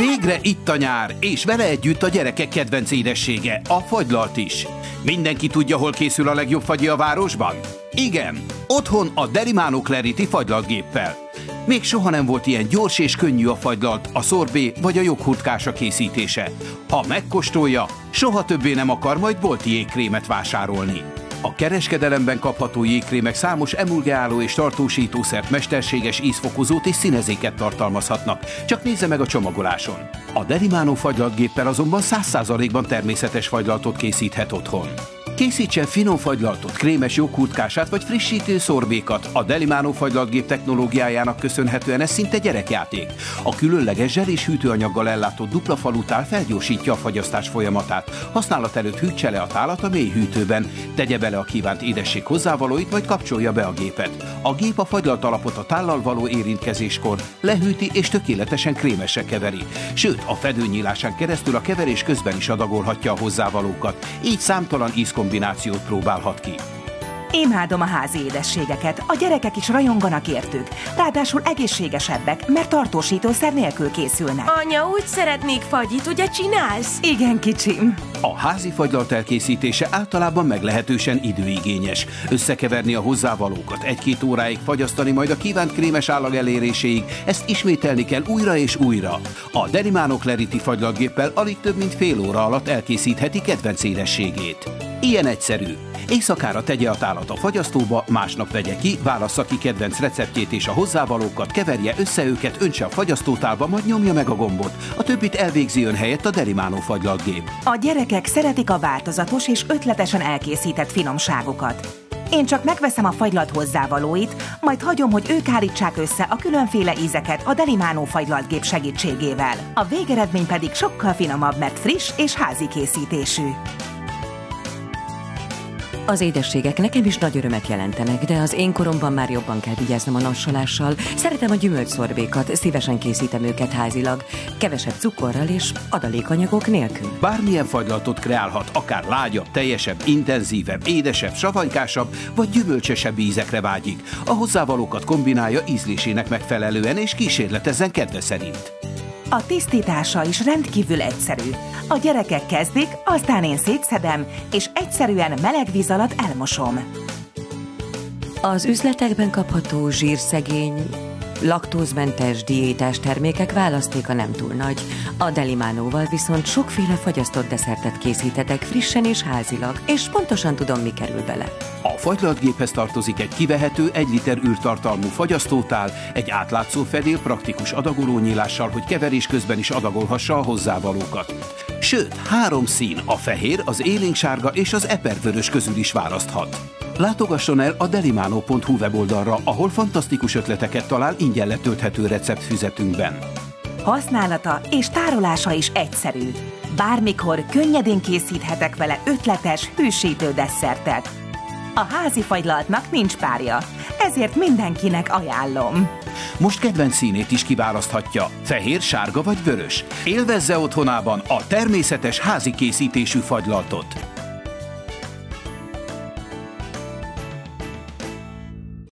Végre itt a nyár, és vele együtt a gyerekek kedvenc édessége, a fagylalt is. Mindenki tudja, hol készül a legjobb fagyi a városban? Igen, otthon a Delimano Clarity fagylaltgéppel. Még soha nem volt ilyen gyors és könnyű a fagylalt, a szorbé vagy a joghurtkása készítése. Ha megkóstolja, soha többé nem akar majd bolti jégkrémet vásárolni. A kereskedelemben kapható jégkrémek számos emulgáló és tartósítószert, mesterséges ízfokozót és színezéket tartalmazhatnak. Csak nézze meg a csomagoláson. A Delimano fagylaltgéppel azonban 100%-ban természetes fagylaltot készíthet otthon. Készítsen finom fagylaltot, krémes joghurtkását vagy frissítő szorbékat. A Delimano fagylaltgép technológiájának köszönhetően ez szinte gyerekjáték. A különleges zsel és hűtőanyaggal ellátott dupla falutál felgyorsítja a fagyasztás folyamatát. Használat előtt hűtse le a tálat a mély hűtőben, tegye bele a kívánt édesség hozzávalóit, vagy kapcsolja be a gépet. A gép a fagylalt alapot a tállal való érintkezéskor lehűti és tökéletesen krémesre keveri. Sőt, a fedőnyílásán keresztül a keverés közben is adagolhatja a hozzávalókat. Így számtalan ízkombinációt kombinációt próbálhat ki. Imádom a házi édességeket, a gyerekek is rajonganak értük. Ráadásul egészségesebbek, mert tartósítószer nélkül készülnek. Anya, úgy szeretnék fagyit, ugye csinálsz? Igen, kicsim. A házi fagylalt elkészítése általában meglehetősen időigényes. Összekeverni a hozzávalókat, egy-két óráig fagyasztani, majd a kívánt krémes állag eléréséig, ezt ismételni kell újra és újra. A Delimano Clarity fagylaltgéppel alig több mint fél óra alatt elkészítheti kedvenc édességét. Ilyen egyszerű. Éjszakára tegye a tálat a fagyasztóba, másnap vegye ki, válassza ki kedvenc receptjét és a hozzávalókat, keverje össze őket, öntse a fagyasztótálba, majd nyomja meg a gombot. A többit elvégzi ön helyett a Delimano fagylaltgép. A gyerekek szeretik a változatos és ötletesen elkészített finomságokat. Én csak megveszem a fagylalt hozzávalóit, majd hagyom, hogy ők állítsák össze a különféle ízeket a Delimano fagylaltgép segítségével. A végeredmény pedig sokkal finomabb, mert friss és házi készítésű. Az édességek nekem is nagy örömet jelentenek, de az én koromban már jobban kell vigyáznom a nassolással. Szeretem a gyümölcsszorbékat, szívesen készítem őket házilag, kevesebb cukorral és adalékanyagok nélkül. Bármilyen fagylaltot kreálhat, akár lágyabb, teljesebb, intenzívebb, édesebb, savanykásabb vagy gyümölcsösebb ízekre vágyik. A hozzávalókat kombinálja ízlésének megfelelően és kísérletezzen kedve szerint. A tisztítása is rendkívül egyszerű. A gyerekek kezdik, aztán én szétszedem, és egyszerűen meleg víz alatt elmosom. Az üzletekben kapható zsírszegény, laktózmentes diétás termékek választéka nem túl nagy. A Delimánóval viszont sokféle fagyasztott desszertet készítetek frissen és házilag, és pontosan tudom, mi kerül bele. A fagylaltgéphez tartozik egy kivehető, egy liter űrtartalmú fagyasztótál, egy átlátszó fedél praktikus adagolónyílással, hogy keverés közben is adagolhassa a hozzávalókat. Sőt, három szín, a fehér, az élénksárga és az epervörös közül is választhat. Látogasson el a delimano.hu weboldalra, ahol fantasztikus ötleteket talál ingyen letölthető receptfüzetünkben. Használata és tárolása is egyszerű. Bármikor könnyedén készíthetek vele ötletes, hűsítő desszertet. A házi fagylaltnak nincs párja, ezért mindenkinek ajánlom. Most kedvenc színét is kiválaszthatja, fehér, sárga vagy vörös. Élvezze otthonában a természetes házi készítésű fagylaltot.